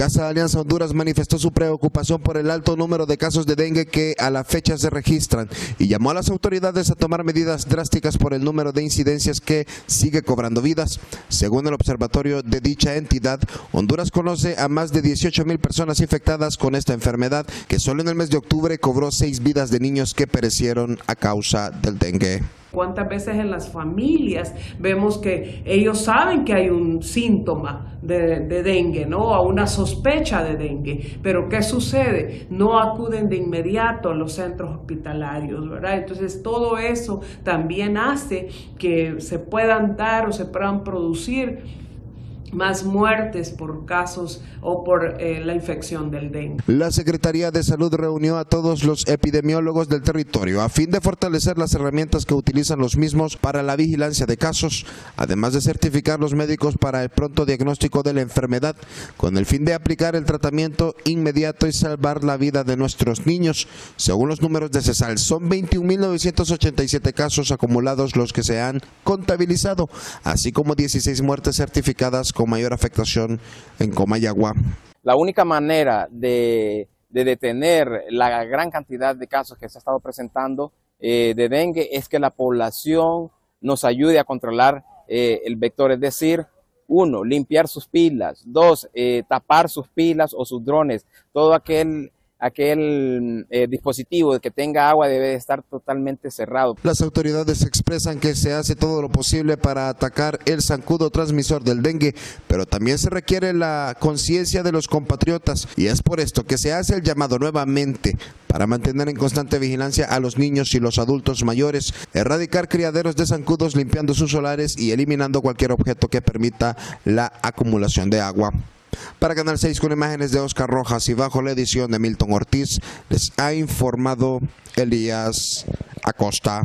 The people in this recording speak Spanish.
Casa de Alianza Honduras manifestó su preocupación por el alto número de casos de dengue que a la fecha se registran y llamó a las autoridades a tomar medidas drásticas por el número de incidencias que sigue cobrando vidas. Según el observatorio de dicha entidad, Honduras conoce a más de 18 mil personas infectadas con esta enfermedad, que solo en el mes de octubre cobró seis vidas de niños que perecieron a causa del dengue. Cuántas veces en las familias vemos que ellos saben que hay un síntoma de, dengue, ¿no? A una sospecha de dengue. Pero ¿qué sucede? No acuden de inmediato a los centros hospitalarios, ¿verdad? Entonces todo eso también hace que se puedan dar o se puedan producir más muertes por casos o por eh, la infección del dengue. La Secretaría de Salud reunió a todos los epidemiólogos del territorio a fin de fortalecer las herramientas que utilizan los mismos para la vigilancia de casos, además de certificar los médicos para el pronto diagnóstico de la enfermedad, con el fin de aplicar el tratamiento inmediato y salvar la vida de nuestros niños. Según los números de CESAL, son 21.987 casos acumulados los que se han contabilizado, así como 16 muertes certificadas con mayor afectación en Comayagua. La única manera de, detener la gran cantidad de casos que se ha estado presentando eh, de dengue es que la población nos ayude a controlar eh, el vector, es decir, uno, limpiar sus pilas, dos, eh, tapar sus pilas o sus drones, todo aquel aquel eh, dispositivo que tenga agua debe estar totalmente cerrado. Las autoridades expresan que se hace todo lo posible para atacar el zancudo transmisor del dengue, pero también se requiere la conciencia de los compatriotas y es por esto que se hace el llamado nuevamente para mantener en constante vigilancia a los niños y los adultos mayores, erradicar criaderos de zancudos limpiando sus solares y eliminando cualquier objeto que permita la acumulación de agua. Para Canal 6 con imágenes de Oscar Rojas y bajo la edición de Milton Ortiz, les ha informado Elías Acosta.